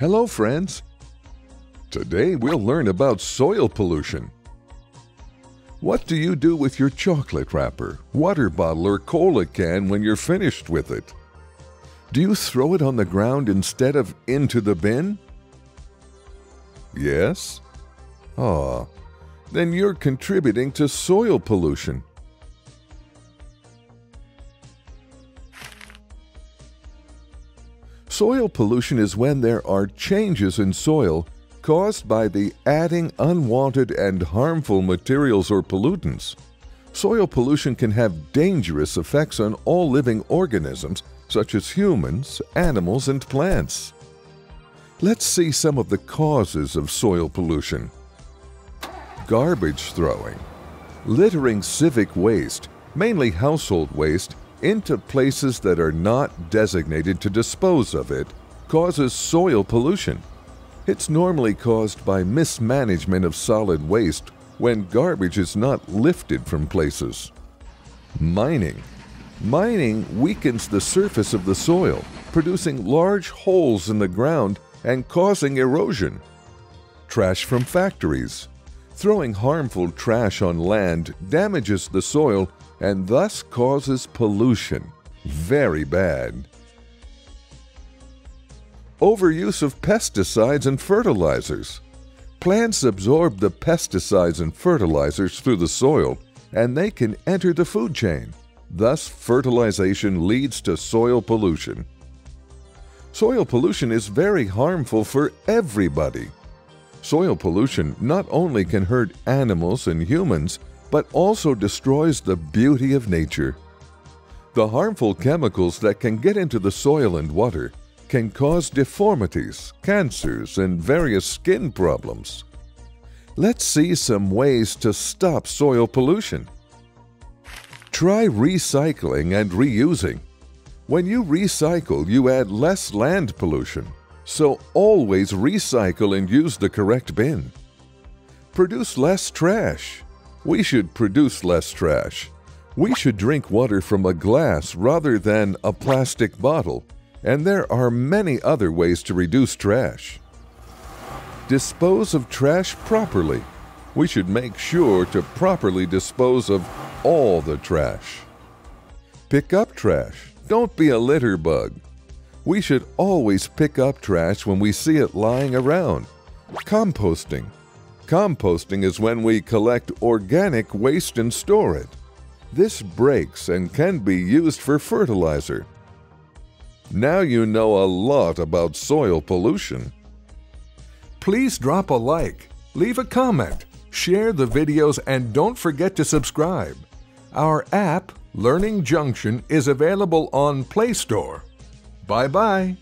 Hello, friends. Today we'll learn about soil pollution. What do you do with your chocolate wrapper, water bottle, or cola can when you're finished with it? Do you throw it on the ground instead of into the bin? Yes? Ah, then you're contributing to soil pollution. Soil pollution is when there are changes in soil caused by the adding unwanted and harmful materials or pollutants. Soil pollution can have dangerous effects on all living organisms, such as humans, animals, and plants. Let's see some of the causes of soil pollution. Garbage throwing. Littering civic waste, mainly household waste, into places that are not designated to dispose of it causes soil pollution. It's normally caused by mismanagement of solid waste when garbage is not lifted from places. Mining. Mining weakens the surface of the soil, producing large holes in the ground and causing erosion. Trash from factories. Throwing harmful trash on land damages the soil and thus causes pollution. Very bad. Overuse of pesticides and fertilizers. Plants absorb the pesticides and fertilizers through the soil, and they can enter the food chain. Thus, fertilization leads to soil pollution. Soil pollution is very harmful for everybody. Soil pollution not only can hurt animals and humans, but also destroys the beauty of nature. The harmful chemicals that can get into the soil and water can cause deformities, cancers, and various skin problems. Let's see some ways to stop soil pollution. Try recycling and reusing. When you recycle, you add less land pollution, so always recycle and use the correct bin. Produce less trash. We should produce less trash. We should drink water from a glass rather than a plastic bottle, and there are many other ways to reduce trash. Dispose of trash properly. We should make sure to properly dispose of all the trash. Pick up trash. Don't be a litter bug. We should always pick up trash when we see it lying around. Composting. Composting is when we collect organic waste and store it. This breaks and can be used for fertilizer. Now you know a lot about soil pollution. Please drop a like, leave a comment, share the videos, and don't forget to subscribe. Our app, Learning Junction, is available on Play Store. Bye bye.